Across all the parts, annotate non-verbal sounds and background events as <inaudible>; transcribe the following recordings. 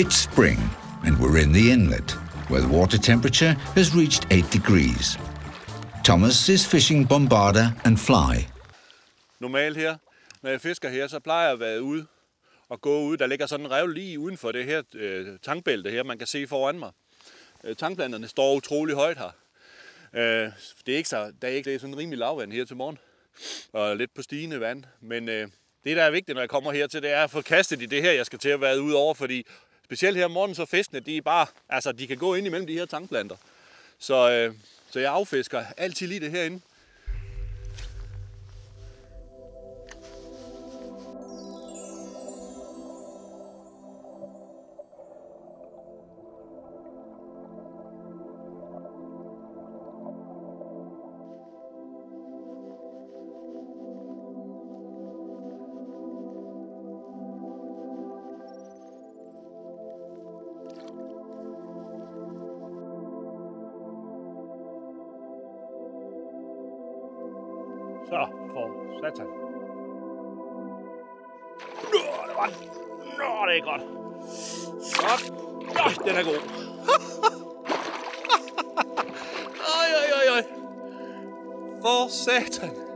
It's spring, and we're in the inlet, where the water temperature has reached 8 degrees. Thomas is fishing bombarda and fly. Normalt her, når jeg fisker her, så plejer jeg at være ude og gå ud. Der ligger sådan en rev lige uden for det her øh, tankbælte her, man kan se foran mig. Øh, tankplanterne står utrolig højt her. Øh, det er ikke så, der er ikke det er sådan rimelig lavvand her til morgen, og lidt på stigende vand. Men øh, det, der er vigtigt, når jeg kommer her til, det er at få kastet i det her, jeg skal til at være ude over, fordi specielt her om morgenen, så fiskene, de er bare, altså de kan gå ind imellem de her tankplanter. Så, øh, så jeg affisker altid lige det herinde. Så, for satan. Nå, det var den. Nå, det er godt. Så. Nå, den er god. Oj, oj, oj, oj. For satan.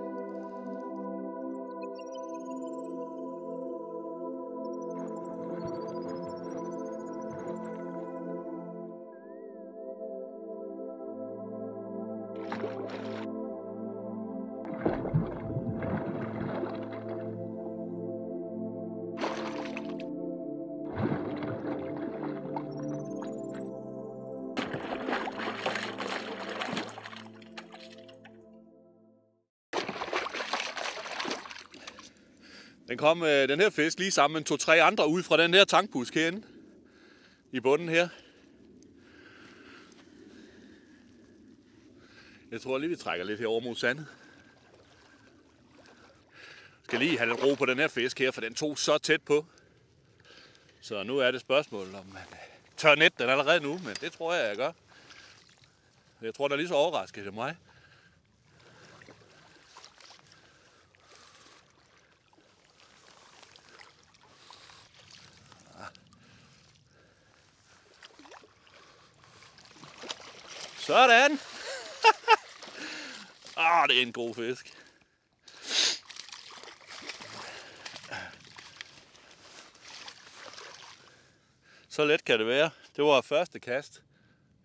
Den kom øh, den her fisk lige sammen med to-tre andre ud fra den her tankbusk herinde. I bunden her. Jeg tror lige, vi trækker lidt herover mod sandet. Skal lige have lidt ro på den her fisk her, for den tog så tæt på. Så nu er det spørgsmål, om man øh, tør net den allerede nu, men det tror jeg, jeg gør. Jeg tror, der er lige så overrasket som mig. Sådan. <laughs> ah, det er en god fisk. Så let kan det være. Det var første kast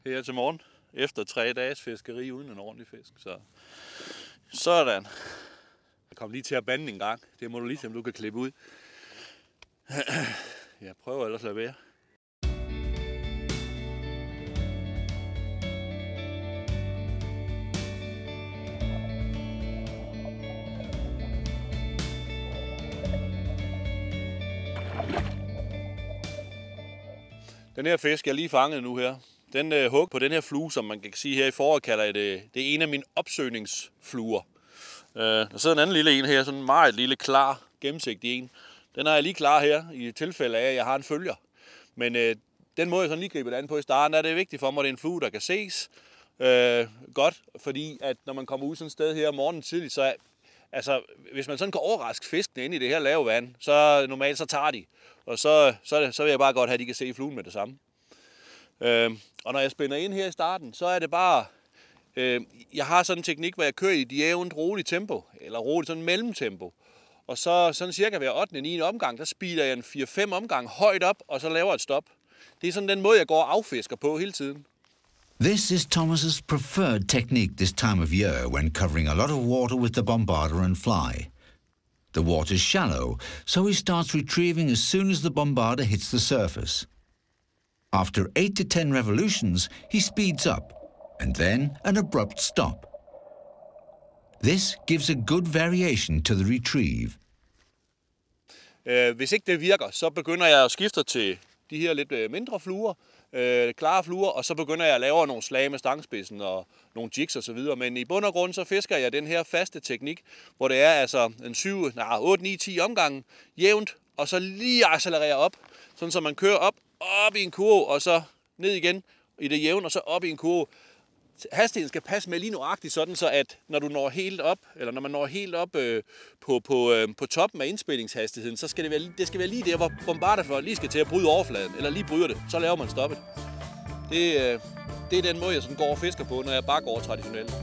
her til morgen. Efter tre dages fiskeri uden en ordentlig fisk. Så sådan. Jeg kom lige til at bande en gang. Det må du lige se, om du kan klippe ud. <clears throat> Jeg prøver ellers at lade være. Den her fisk, jeg lige fangede nu her, den øh, hug på den her flue, som man kan sige her i foråret, kalder jeg det, det er en af mine opsøgningsfluer. Øh, der sidder en anden lille en her, sådan en meget lille, klar, gennemsigtig en. Den er jeg lige klar her, i tilfælde af, at jeg har en følger. Men øh, den måde, jeg sådan lige griber det an på i starten, er det vigtigt for mig, at det er en flue, der kan ses øh, godt. Fordi at når man kommer ud sådan et sted her om morgenen tidligt, så altså, hvis man sådan kan overraske fiskene ind i det her lave vand, så normalt så tager de. Og så, så, så vil jeg bare godt have, at de kan se fluen med det samme. Øh, og når jeg spænder ind her i starten, så er det bare... Øh, jeg har sådan en teknik, hvor jeg kører i et jævnt roligt tempo, eller roligt sådan mellemtempo. Og så sådan cirka hver 8. 9. omgang, der speeder jeg en 4-5 omgang højt op, og så laver et stop. Det er sådan den måde, jeg går og affisker på hele tiden. This is Thomas's preferred technique this time of year when covering a lot of water with the bombarder and fly. The water's shallow, so he starts retrieving as soon as the bombarder hits the surface. After 8 to 10 revolutions, he speeds up, and then an abrupt stop. This gives a good variation to the retrieve. Øh, hvis ikke det virker, så begynder jeg at skifte til de her lidt øh, mindre fluer, øh, klare fluer, og så begynder jeg at lave nogle slag med stangspidsen og nogle jigs og så videre. Men i bund og grund, så fisker jeg den her faste teknik, hvor det er altså en 7, nej, 8, 9, 10 omgange jævnt, og så lige accelererer op, sådan så man kører op, op i en kurve, og så ned igen i det jævne, og så op i en kurve hastigheden skal passe med lige nuagtigt sådan, så at når du når helt op, eller når man når helt op øh, på, på, øh, på toppen af indspillingshastigheden, så skal det være, det skal være lige der, hvor bombarderfløjen lige skal til at bryde overfladen, eller lige bryder det, så laver man stoppet. Det, øh, det er den måde, jeg sådan går og fisker på, når jeg bare går traditionelt.